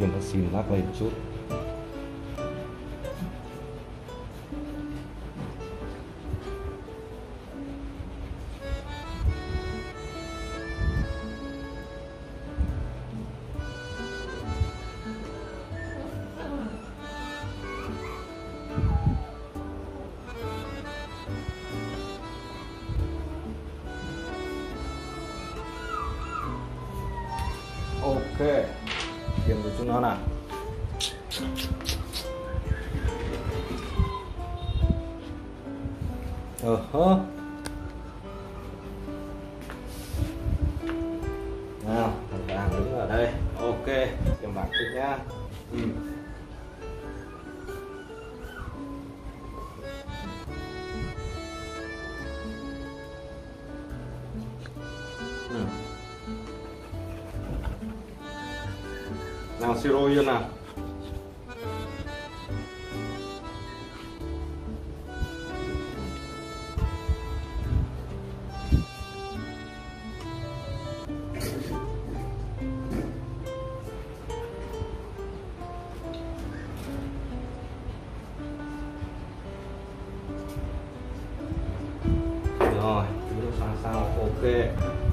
tiêm vaccine mắc lên một chút ok tiêm của chúng nó là ờ hơ nào, thằng vàng đứng ở đây ok tiêm bạc trước nhá. Ừ. nào siro yên nào rồi nước sang sau ok.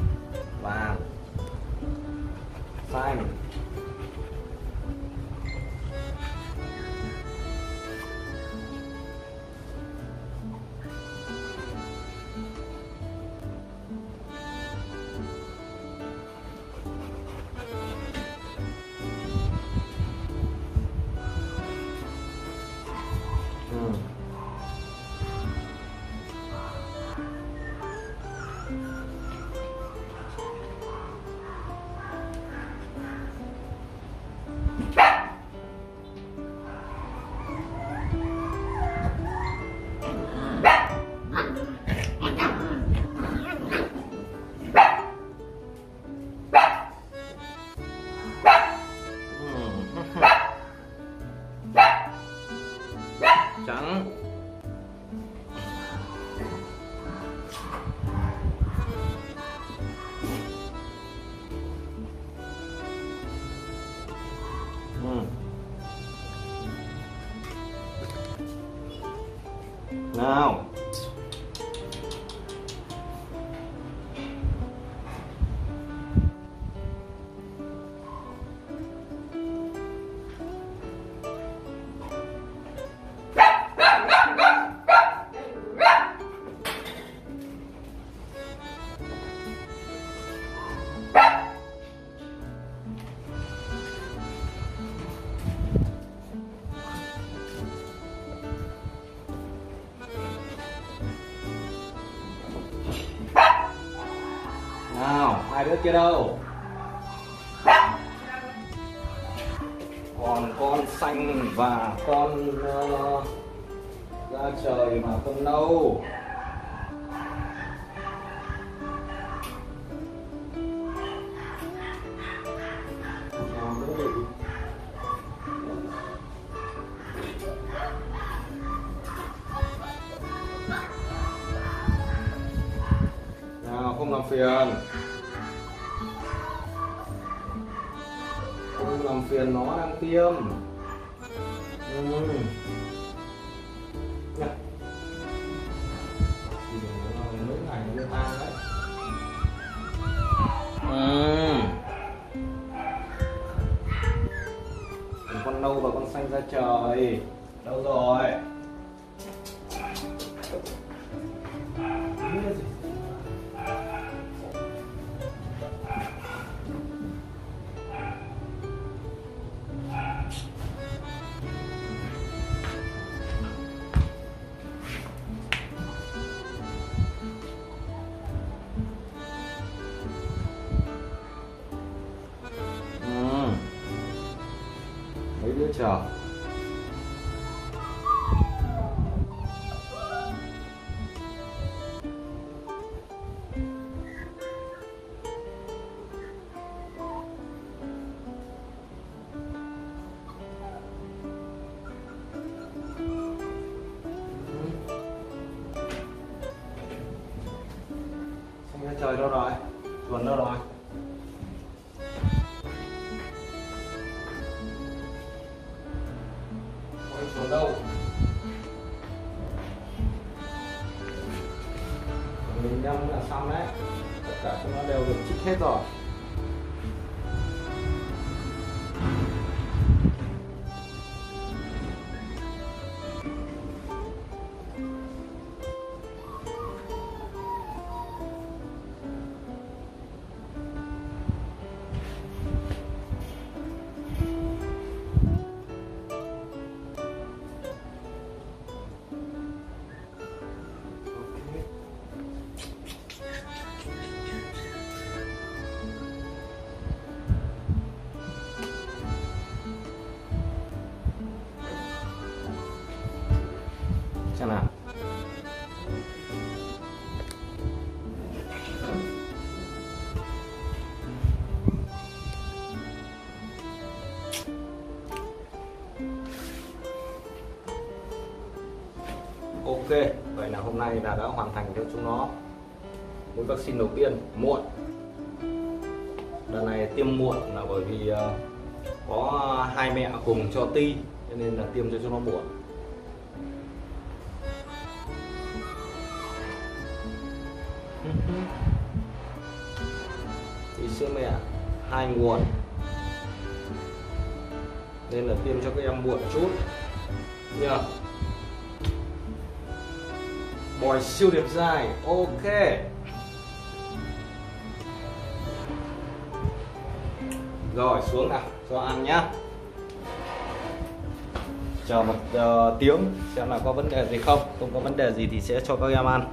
Nào nào hai đứa kia đâu? Còn con xanh và con uh, da trời mà con nâu. Làm phiền không làm phiền nó đang tiêm ừ. Dạ. Nhá. Nó đấy ừ. Con nâu và con xanh ra trời đâu rồi chưa Xong ra trời đâu rồi? Tuần đâu rồi? Đâu? Mình nhâm là xong đấy. Tất cả chúng nó đều được chích hết rồi. Ok, vậy là hôm nay là đã hoàn thành cho chúng nó. Mũi vaccine đầu tiên, muộn. Lần này tiêm muộn là bởi vì ờ, có hai mẹ cùng cho ti, cho nên là tiêm cho chúng nó muộn. Thì sữa mẹ, hai nguồn. Nên là tiêm cho các em muộn chút. Nhờ bòi siêu đẹp dài. Ok. Rồi xuống nào. Cho ăn nhá. Chờ một uh, tiếng xem là có vấn đề gì không. Không có vấn đề gì thì sẽ cho các em ăn.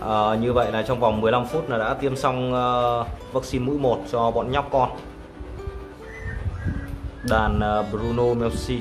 À, như vậy là trong vòng 15 phút là đã tiêm xong uh, vaccine mũi 1 cho bọn nhóc con. Đàn uh, Bruno Melsi